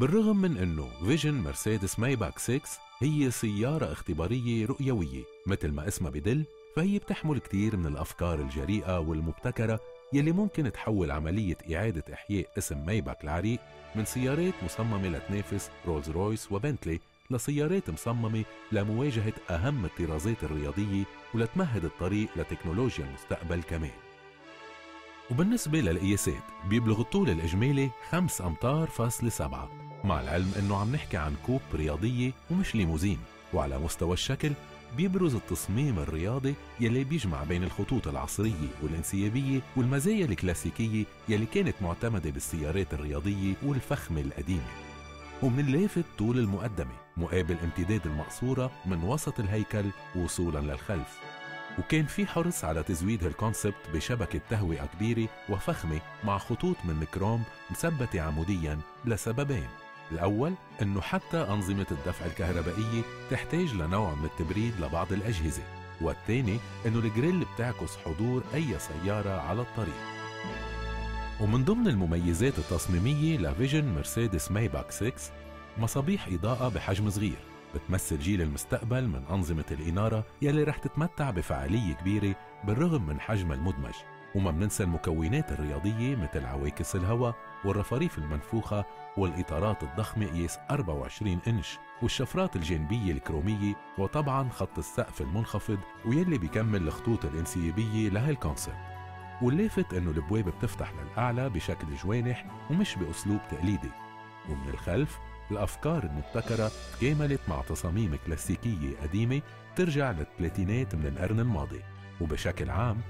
بالرغم من أنه Vision Mercedes Maybach 6 هي سيارة اختبارية رؤيوية مثل ما اسمها بدل فهي بتحمل كتير من الأفكار الجريئة والمبتكرة يلي ممكن تحول عملية إعادة إحياء اسم Maybach العريق من سيارات مصممة لتنافس Rolls Royce و Bentley لسيارات مصممة لمواجهة أهم الطرازات الرياضية ولتمهد الطريق لتكنولوجيا المستقبل كمان. وبالنسبة للقياسات بيبلغ الطول الإجمالي 5 أمتار فاصلة 7 مع العلم أنه عم نحكي عن كوب رياضية ومش ليموزين وعلى مستوى الشكل بيبرز التصميم الرياضي يلي بيجمع بين الخطوط العصرية والانسيابية والمزايا الكلاسيكية يلي كانت معتمدة بالسيارات الرياضية والفخمة القديمة. ومن اللافت طول المقدمة مقابل امتداد المقصورة من وسط الهيكل وصولا للخلف. وكان في حرص على تزويد هال concept بشبكة تهوية كبيرة وفخمة مع خطوط من الكروم مثبتة عموديا لسببين. الأول أنه حتى أنظمة الدفع الكهربائية تحتاج لنوع من التبريد لبعض الأجهزة والثاني أنه ال grille بتعكس حضور أي سيارة على الطريق. ومن ضمن المميزات التصميمية ل Vision Mercedes Maybach 6 مصابيح إضاءة بحجم صغير بتمثل جيل المستقبل من أنظمة الإنارة يلي رح تتمتع بفعالية كبيرة بالرغم من حجمها المدمج. وما بننسى المكونات الرياضية مثل عواكس الهواء والرفاريف المنفوخة والإطارات الضخمة قياس 24 إنش والشفرات الجانبية الكرومية وطبعا خط السقف المنخفض ويلي بيكمل الخطوط الإنسيابية لهالكونسبت واللافت إنه الابواب بتفتح للأعلى بشكل جوانح ومش بأسلوب تقليدي. ومن الخلف الأفكار المبتكرة تكاملت مع تصاميم كلاسيكية قديمة ترجع للثلاثينات من القرن الماضي. وبشكل عام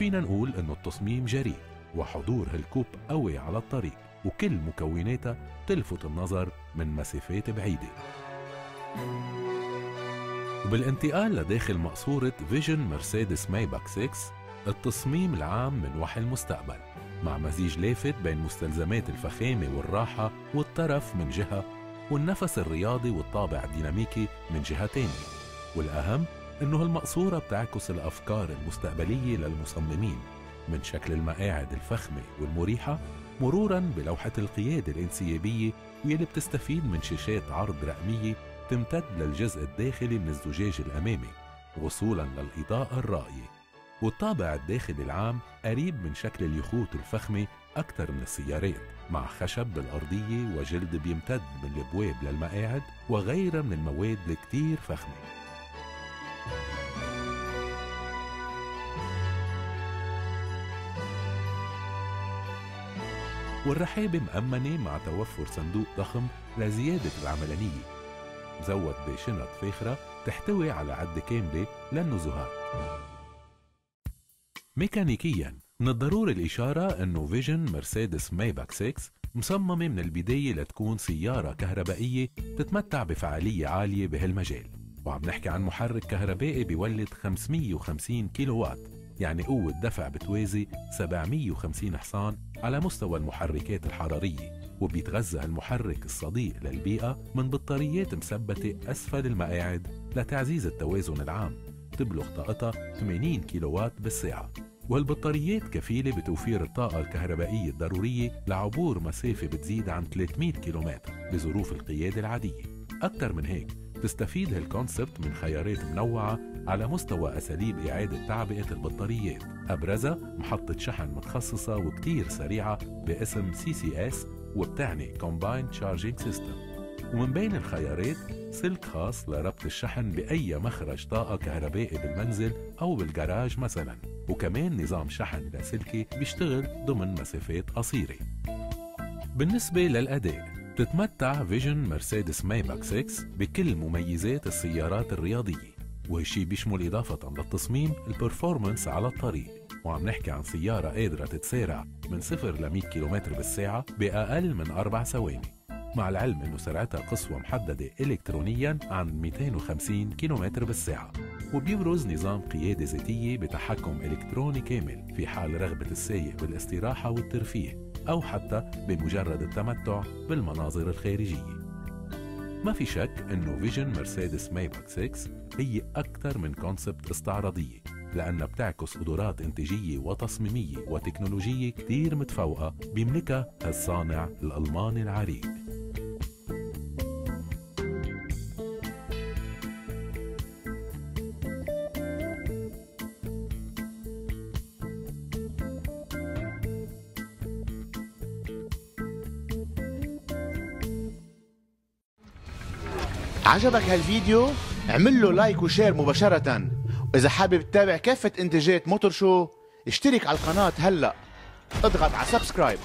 فينا نقول إنه التصميم جريء وحضور هال coupe قوي على الطريق وكل مكوناتها تلفت النظر من مسافات بعيدة. وبالانتقال لداخل مقصورة Vision Mercedes Maybach 6 التصميم العام من وحي المستقبل مع مزيج لافت بين مستلزمات الفخامة والراحة والترف من جهة والنفس الرياضي والطابع الديناميكي من جهة تانية. والأهم إنه هالمقصورة بتعكس الأفكار المستقبلية للمصممين من شكل المقاعد الفخمة والمريحة مرورا بلوحة القيادة الانسيابية واللي بتستفيد من شاشات عرض رقمية تمتد للجزء الداخلي من الزجاج الأمامي وصولا للإضاءة الرائية. والطابع الداخلي العام قريب من شكل اليخوت الفخمة أكثر من السيارات مع خشب بالأرضية وجلد بيمتد من البواب للمقاعد وغيرها من المواد الكتير فخمة. والرحابة مأمنة مع توفر صندوق ضخم لزيادة العملانية مزود بشنط فاخرة تحتوي على عدة كاملة للنزهات ميكانيكيا من الضروري الإشارة أنه Vision Mercedes Maybach 6 مصممة من البداية لتكون سيارة كهربائية تتمتع بفعالية عالية بهالمجال. وعم نحكي عن محرك كهربائي بيولد 550 كيلو وات يعني قوة دفع بتوازي 750 حصان على مستوى المحركات الحرارية وبيتغذى المحرك الصديق للبيئة من بطاريات مثبتة أسفل المقاعد لتعزيز التوازن العام تبلغ طاقتها 80 كيلووات بالساعة. والبطاريات كفيلة بتوفير الطاقة الكهربائية الضرورية لعبور مسافة بتزيد عن 300 كيلومتر بظروف القيادة العادية. أكثر من هيك تستفيد هالكونسبت من خيارات منوعة على مستوى أساليب إعادة تعبئة البطاريات. أبرزها محطة شحن متخصصة وكتير سريعة باسم CCS وبتعني Combined Charging System. ومن بين الخيارات سلك خاص لربط الشحن بأي مخرج طاقة كهربائي بالمنزل أو بالجراج مثلا. وكمان نظام شحن لاسلكي بيشتغل ضمن مسافات قصيرة. بالنسبة للأداء تتمتع Vision Mercedes Maybach 6 بكل مميزات السيارات الرياضية وهالشي بيشمل إضافة للتصميم ال performance على الطريق. وعم نحكي عن سيارة قادرة تتسارع من 0 ل 100 كم بالساعة بأقل من أربع ثواني. مع العلم أنه سرعتها قصوى محددة إلكترونيا عند 250 كم بالساعة. وبيبرز نظام قيادة ذاتية بتحكم إلكتروني كامل في حال رغبة السايق بالإستراحة والترفيه. أو حتى بمجرد التمتع بالمناظر الخارجية. ما في شك أنه Vision Mercedes Maybach 6 هي أكثر من concept استعراضية لأنها بتعكس قدرات إنتاجية وتصميمية وتكنولوجية كتير متفوقة بيملكها الصانع الألماني العريق. عجبك هالفيديو؟ اعمل له like و share مباشرة. وإذا حابب تتابع كافة إنتاجات Motor Show اشترك على القناة هلأ. اضغط على subscribe.